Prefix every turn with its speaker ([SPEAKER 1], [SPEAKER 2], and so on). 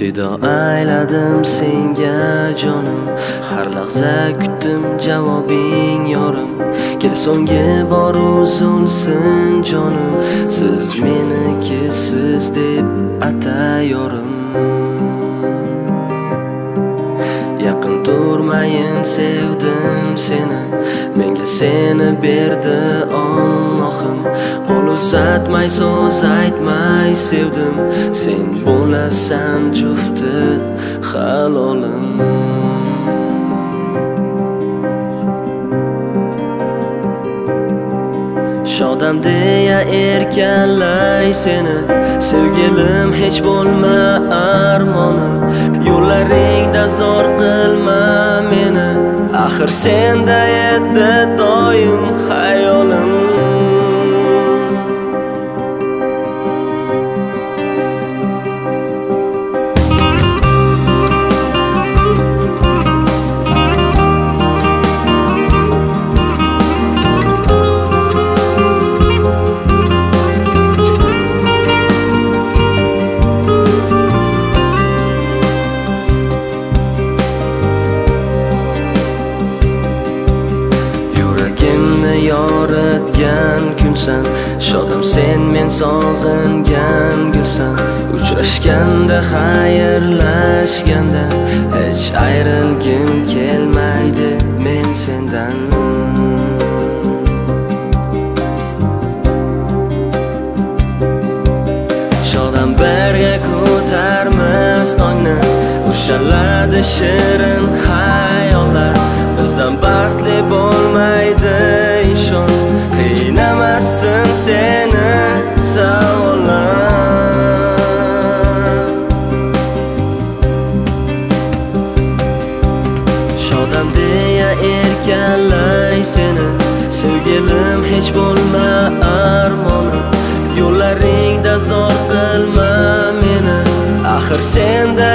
[SPEAKER 1] ayladim senga jonim. Har lahza kutdim javobing yorim. Kel so'nggi bor uzilsin jonim. Siz menikisiz deb ata yorim yaqin turmayin sevdim seni. Menga seni berdi Allohim qo'l uzatmay so'z aytmay sevdim sen bo'lasan jufti halolim shodam deya erkalay seni sevgilim hech bo'lma armonim yo'llaringda zo'r qilma meni axir senda edi doim xayolim yoritgan kunsan shodam sen men sog'ingan gulsan. Uchrashganda xayrlashganda hech ayrilgim kelmaydi men sendan. Shodam birga ko'tarmiz tongni ushaladi shirin xayollar. Bizdan baxtli bo'lmaydi qiynamassin seni savollar shodam deya erkalay seni. Sevgilim hech bo'lma armonim yo'llaringda zo'r qilma meni. Axir senda